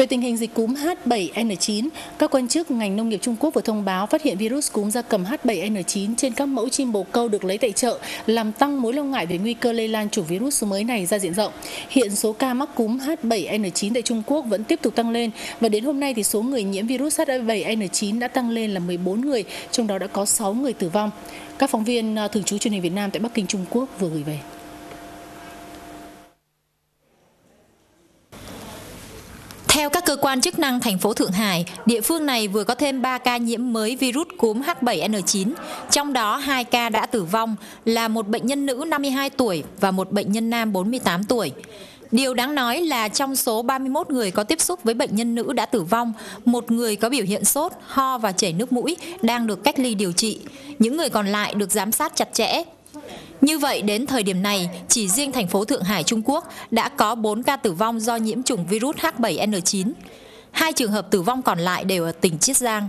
Về tình hình dịch cúm H7N9, các quan chức ngành nông nghiệp Trung Quốc vừa thông báo phát hiện virus cúm gia cầm H7N9 trên các mẫu chim bồ câu được lấy tại chợ, làm tăng mối lo ngại về nguy cơ lây lan chủng virus mới này ra diện rộng. Hiện số ca mắc cúm H7N9 tại Trung Quốc vẫn tiếp tục tăng lên và đến hôm nay thì số người nhiễm virus H7N9 đã tăng lên là 14 người, trong đó đã có 6 người tử vong. Các phóng viên à, thường trú truyền hình Việt Nam tại Bắc Kinh Trung Quốc vừa gửi về. Theo các cơ quan chức năng thành phố Thượng Hải, địa phương này vừa có thêm 3 ca nhiễm mới virus cúm H7N9, trong đó 2 ca đã tử vong là một bệnh nhân nữ 52 tuổi và một bệnh nhân nam 48 tuổi. Điều đáng nói là trong số 31 người có tiếp xúc với bệnh nhân nữ đã tử vong, một người có biểu hiện sốt, ho và chảy nước mũi đang được cách ly điều trị. Những người còn lại được giám sát chặt chẽ. Như vậy, đến thời điểm này, chỉ riêng thành phố Thượng Hải, Trung Quốc đã có 4 ca tử vong do nhiễm chủng virus H7N9. Hai trường hợp tử vong còn lại đều ở tỉnh Chiết Giang.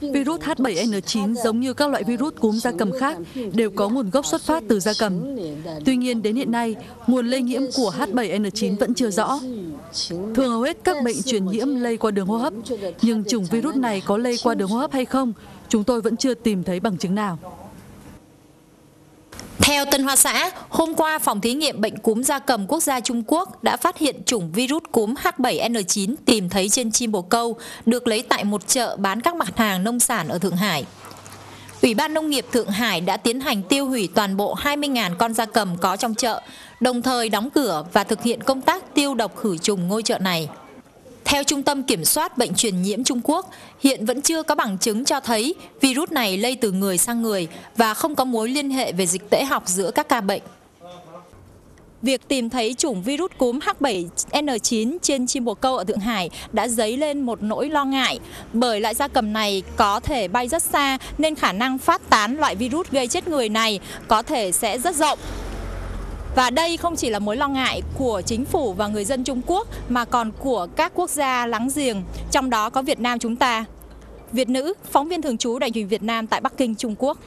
Virus H7N9 giống như các loại virus cúm gia cầm khác đều có nguồn gốc xuất phát từ gia cầm. Tuy nhiên đến hiện nay, nguồn lây nhiễm của H7N9 vẫn chưa rõ. Thường hầu hết các bệnh truyền nhiễm lây qua đường hô hấp, nhưng chủng virus này có lây qua đường hô hấp hay không, chúng tôi vẫn chưa tìm thấy bằng chứng nào. Theo Tân Hoa Xã, hôm qua Phòng Thí nghiệm Bệnh cúm gia cầm quốc gia Trung Quốc đã phát hiện chủng virus cúm H7N9 tìm thấy trên chim bồ câu, được lấy tại một chợ bán các mặt hàng nông sản ở Thượng Hải. Ủy ban Nông nghiệp Thượng Hải đã tiến hành tiêu hủy toàn bộ 20.000 con gia cầm có trong chợ, đồng thời đóng cửa và thực hiện công tác tiêu độc khử trùng ngôi chợ này. Theo Trung tâm Kiểm soát Bệnh truyền nhiễm Trung Quốc, hiện vẫn chưa có bằng chứng cho thấy virus này lây từ người sang người và không có mối liên hệ về dịch tễ học giữa các ca bệnh. Việc tìm thấy chủng virus cúm H7N9 trên chim bồ câu ở Thượng Hải đã dấy lên một nỗi lo ngại bởi loại gia cầm này có thể bay rất xa nên khả năng phát tán loại virus gây chết người này có thể sẽ rất rộng. Và đây không chỉ là mối lo ngại của chính phủ và người dân Trung Quốc mà còn của các quốc gia láng giềng, trong đó có Việt Nam chúng ta. Việt Nữ, phóng viên thường trú đại truyền Việt Nam tại Bắc Kinh, Trung Quốc.